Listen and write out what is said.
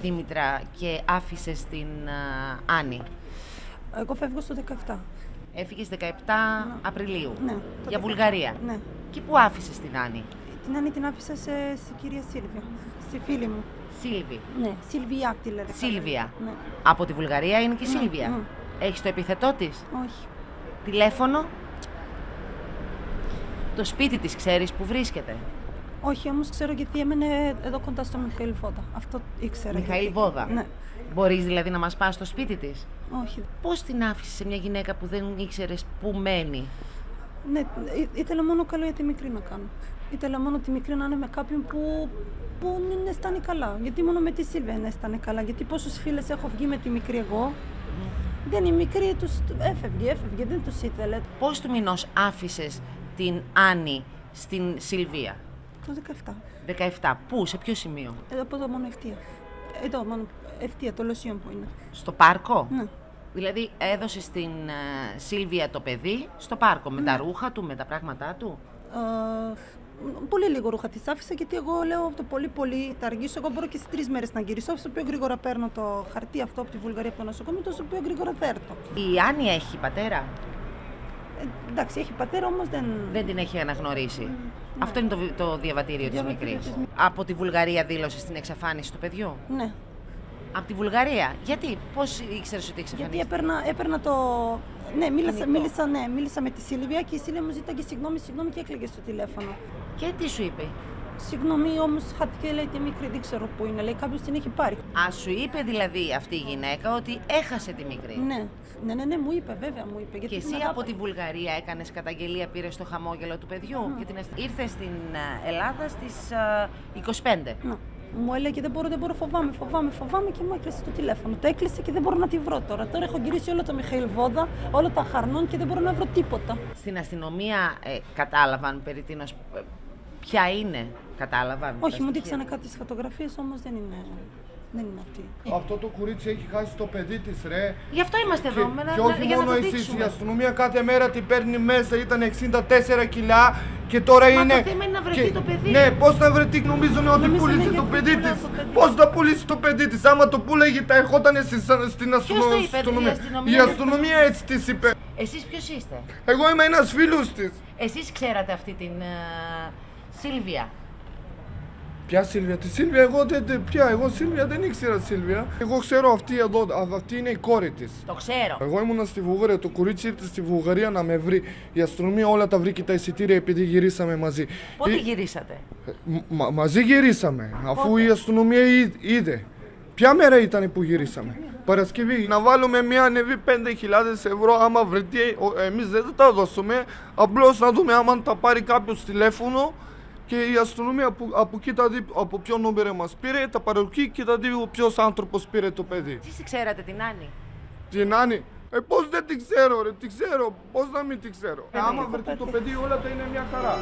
Δήμητρα και άφησες την Άννη; Εγώ φεύγω στο 17. Έφυγες 17 Απριλίου. Ναι, το Για 17. Βουλγαρία. Ναι. Και πού άφησες την Άννη; Την Άννη την άφησα σε, στην κυρία Σίλβια, στη φίλη μου. Σίλβη. Ναι, Σίλβια τη λέτε. Σίλβια. Ναι. Από τη Βουλγαρία είναι και η Σίλβια. ναι. Έχεις το επιθετό της; Όχι. Τηλέφωνο; Το σπίτι της ξέρεις που βρίσκεται; Όχι, όμως ξέρω γιατί έμενε εδώ κοντά στο Μιχαήλ Βόδα. Αυτό ήξερα. Μιχαήλ γιατί. Βόδα. Ναι. Μπορείς δηλαδή να μας πας στο σπίτι της; Όχι. Πώς την άφησες σε μια γυναίκα που δεν ήξερες που μένει; Ναι, ή- ήθελα μόνο καλό για τη μικρή να κάνω. Ήθελα μόνο τη μικρή να είναι με κάποιον που, που δεν αισθάνει καλά. Γιατί μόνο με τη Σίλβια δεν αισθάνει καλά. Γιατί πόσε φίλες έχω βγει με τη μικρή εγώ. Δεν η μικρή τους έφευγε, έφευγε, δεν τους ήθελε. Πώς του μηνός άφησες την Άννη στην Σιλβία. Το 17. 17. Πού, σε ποιο σημείο; Εδώ από εδώ μόνο ευτεία. Εδώ μόνο ευτεία, το λοσίον που είναι. Στο πάρκο; Ναι. Δηλαδή έδωσε στην ε, Σίλβια το παιδί στο πάρκο με τα ρούχα του, με τα πράγματά του; Ε, πολύ λίγο ρούχα της άφησα γιατί εγώ λέω το πολύ πολύ θα αργήσω. Εγώ μπορώ και σε τρεις μέρες να γυρίσω. Όσο πιο γρήγορα παίρνω το χαρτί αυτό από τη Βουλγαρία από το νοσοκομείο, τόσο πιο γρήγορα θα έρθω. Η Άννη έχει πατέρα; Ε, εντάξει, έχει πατέρα όμως δεν. Δεν την έχει αναγνωρίσει. Αυτό είναι το, βι- το διαβατήριο της Διαβατήριο μικρής. της μι- Από τη Βουλγαρία δήλωσε την εξαφάνιση του παιδιού; Ναι. Από τη Βουλγαρία; Γιατί, πώς ήξερες ότι Γιατί εξαφανίστηκε. έπαιρνα, έπαιρνα το. Ναι, μίλησα, Κινητό. μίλησα, ναι, μίλησα με τη Σίλβια και η Σίλβια μου ζήταγε συγγνώμη, συγγνώμη και έκλαιγε στο τηλέφωνο. Και τι σου είπε; Συγγνώμη όμως, χάθηκε λέει τη μικρή, δεν ξέρω πού είναι. Λέει κάποιος την έχει πάρει. Α, σου είπε δηλαδή αυτή η γυναίκα ότι έχασε τη μικρή. Ναι, ναι, ναι, ναι, μου είπε, βέβαια μου είπε. Και Γιατί εσύ την από αγάπη. τη Βουλγαρία έκανες καταγγελία, πήρες το χαμόγελο του παιδιού και την ασ- ήρθες στην ε, Ελλάδα στις ε, 25. Ναι. Μου έλεγε δεν μπορώ, δεν μπορώ, φοβάμαι, φοβάμαι, φοβάμαι και μου έκλεισε το τηλέφωνο. Το έκλεισε και δεν μπορώ να τη βρω τώρα. Τώρα έχω γυρίσει όλο το Μιχαήλ Βόδα, όλα τα χαρνών και δεν μπορώ να βρω τίποτα. Στην αστυνομία ε, κατάλαβαν περί τίνος, ε, ποια είναι, κατάλαβαν. τα Όχι, μου στοιχεία. δείξανε κάτι φωτογραφίες, όμως δεν είναι, δεν είναι αυτή. Αυτό το κουρίτσι έχει χάσει το παιδί της, ρε. Γι' αυτό είμαστε Και, εδώ, με να, και να- όχι για να μόνο το εσείς, η δείξουμε. αστυνομία κάθε μέρα την παίρνει μέσα, ήταν 64 κιλά και τώρα Μα είναι... το θέμα είναι να βρεθεί και- το παιδί. Ναι, πώς θα βρεθεί, νομίζουν ότι Νομίζανε πούλησε γιατί το παιδί πουλάει της. το παιδί. Πώς θα πουλήσει το παιδί της, άμα το πουλάγε τα ερχόταν στην, στην το αστυνο- είπε, η αστυνομία; αστυνομία Η δεν- αστυνομία έτσι της είπε. Εσείς ποιος είστε; Εγώ είμαι ένας φίλος της. Εσείς ξέρατε αυτή την ε, Σίλβια. Ποια Σίλβια, τη Σίλβια, εγώ δεν. δεν- Ποια, εγώ Σίλβια δεν ήξερα Σίλβια. Εγώ ξέρω αυτή εδώ, α- αυτή είναι η κόρη της. Το ξέρω. Εγώ ήμουνα στη Βουλγαρία, το κορίτσι ήρθε στη Βουλγαρία να με βρει. Η αστυνομία όλα τα βρήκε τα εισιτήρια επειδή γυρίσαμε μαζί. Πότε Ε, γυρίσατε; μ- μα- μαζί γυρίσαμε, αφού η αστυνομία εί- είδε. Ποια μέρα ήταν που γυρίσαμε; Παρασκευή. Να βάλουμε μια ανεβή 5.000 ευρώ άμα βρεθεί. ο- Εμείς δεν θα τα δώσουμε. Απλώς να δούμε άμα τα πάρει κάποιος τηλέφωνο και η αστυνομία από, από εκεί θα δει από ποιο νούμερο μας πήρε, τα παροκεί και θα δει ποιος άνθρωπος πήρε το παιδί. Εσείς τη ξέρατε την Άννη; Την Άννη. Ε, πώς δεν την ξέρω ρε, την ξέρω. Πώς να μην την ξέρω. Ε, άμα ναι, βρεθεί το το παιδί όλα τα είναι μια χαρά.